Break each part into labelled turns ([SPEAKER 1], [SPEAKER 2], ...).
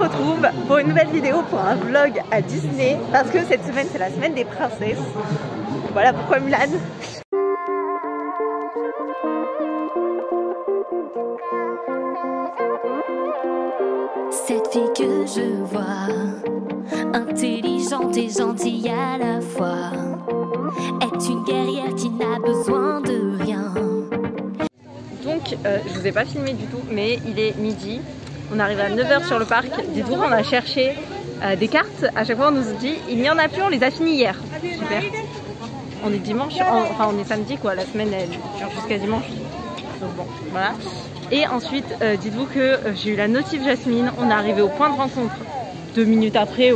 [SPEAKER 1] retrouve pour une nouvelle vidéo pour un vlog à Disney parce que cette semaine c'est la semaine des princesses. Voilà pourquoi Mulan.
[SPEAKER 2] Cette fille que je vois, intelligente et gentille à la fois, est une guerrière qui n'a besoin de rien.
[SPEAKER 1] Donc euh, je vous ai pas filmé du tout mais il est midi. On arrive à 9h sur le parc. Dites-vous qu'on a cherché euh, des cartes. À chaque fois on nous dit il n'y en a plus, on les a finies hier. Super. On est dimanche, enfin on est samedi quoi, la semaine elle dure jusqu'à dimanche. Donc bon, voilà. Et ensuite, euh, dites-vous que euh, j'ai eu la notif Jasmine, on est arrivé au point de rencontre deux minutes après,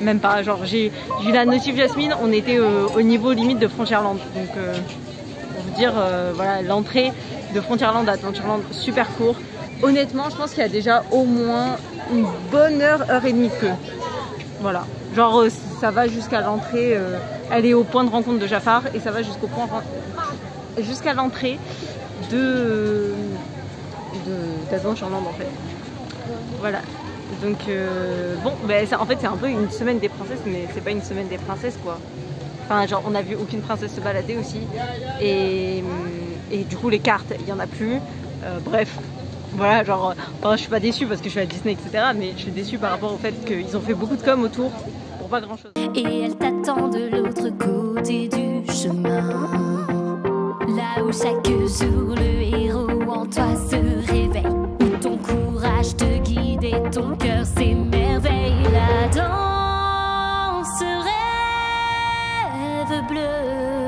[SPEAKER 1] même pas, genre j'ai eu la notif Jasmine, on était au niveau limite de Frontierland. Donc pour vous dire, voilà, l'entrée de Frontierland à Adventureland super court. Honnêtement, je pense qu'il y a déjà au moins une bonne heure, heure et demie de queue. Voilà. Genre, euh, ça va jusqu'à l'entrée. Euh, elle est au point de rencontre de Jafar et ça va jusqu'au point jusqu'à l'entrée de d'Adventureland en fait. Voilà. Donc euh, bon, ben, en fait c'est un peu une semaine des princesses, mais c'est pas une semaine des princesses quoi. Enfin genre on a vu aucune princesse se balader aussi et, et du coup les cartes il y en a plus. bref, voilà, genre, je suis pas déçue parce que je suis à Disney, etc. Mais je suis déçue par rapport au fait qu'ils ont fait beaucoup de com autour pour pas grand chose.
[SPEAKER 2] Et elle t'attend de l'autre côté du chemin. Là où chaque jour le héros en toi se réveille. Où ton courage te guide et ton cœur s'émerveille. La danse rêve bleu.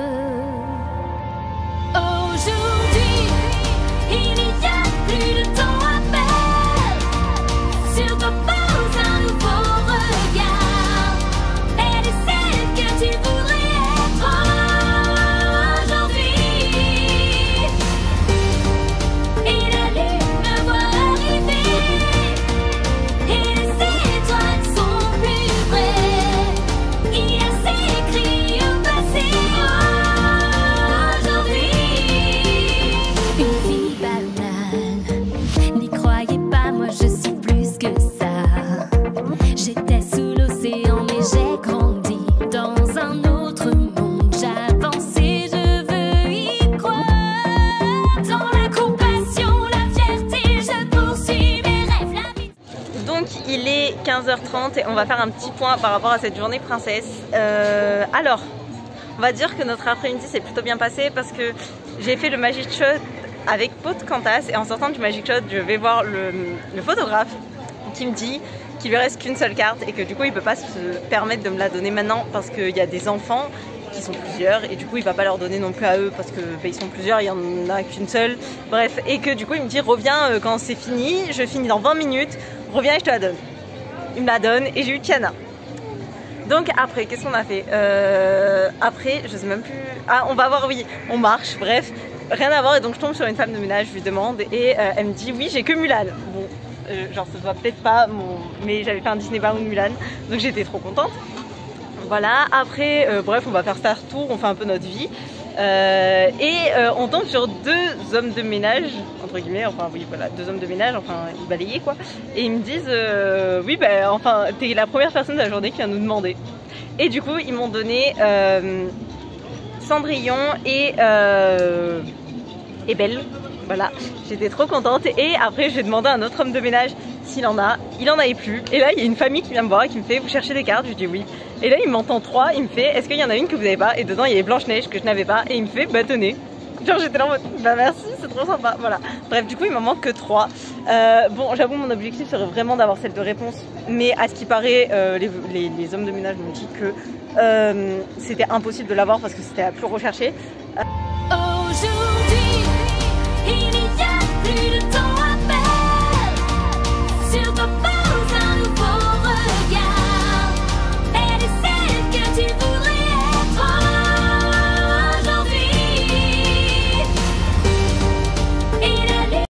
[SPEAKER 1] 15h30 et on va faire un petit point par rapport à cette journée princesse. Euh, alors, on va dire que notre après-midi s'est plutôt bien passé parce que j'ai fait le Magic Shot avec Pau de Cantas et en sortant du Magic Shot, je vais voir le, le photographe qui me dit qu'il lui reste qu'une seule carte et que du coup il peut pas se permettre de me la donner maintenant parce qu'il y a des enfants qui sont plusieurs et du coup il va pas leur donner non plus à eux parce que bah, ils sont plusieurs, il y en a qu'une seule. Bref, et que du coup il me dit reviens euh, quand c'est fini, je finis dans 20 minutes, reviens et je te la donne. La donne et j'ai eu Tiana. Donc après, qu'est-ce qu'on a fait? Euh, Après, je sais même plus. Ah, on va voir, oui, on marche, bref, rien à voir. Et donc je tombe sur une femme de ménage, je lui demande et euh, elle me dit oui, j'ai que Mulan. Bon, euh, genre ça se voit peut-être pas, mon... mais j'avais fait un Disney Bound Mulan, donc j'étais trop contente. Voilà, après, bref, on va faire Star Tour, on fait un peu notre vie. Euh, et euh, on tombe sur deux hommes de ménage, entre guillemets, enfin oui voilà, deux hommes de ménage, enfin ils balayaient quoi. Et ils me disent, euh, oui ben enfin t'es la première personne de la journée qui vient nous demander. Et du coup ils m'ont donné Cendrillon et, et Belle. Voilà, j'étais trop contente. Et après j'ai demandé à un autre homme de ménage s'il en a. Il en avait plus. Et là il y a une famille qui vient me voir et qui me fait, vous cherchez des cartes? Je dis oui. Et là il m'entend trois, il me fait, est-ce qu'il y en a une que vous n'avez pas? Et dedans il y avait Blanche-Neige que je n'avais pas. Et il me fait, bah tenez. Genre j'étais là en mode, bah merci, c'est trop sympa, voilà. Bref, du coup il m'en manque que 3. Euh, bon, j'avoue mon objectif serait vraiment d'avoir celle de réponse, mais à ce qui paraît, euh, les, hommes de ménage m'ont dit que euh, c'était impossible de l'avoir parce que c'était la plus recherchée.